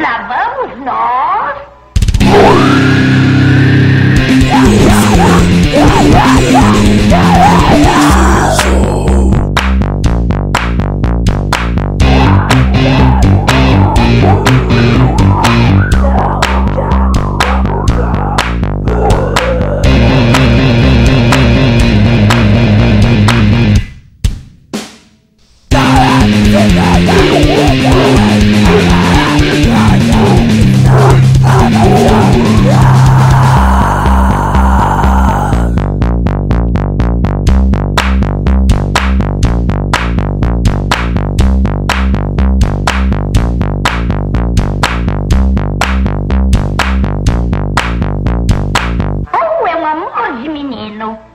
là bấm nó. Yeah. piano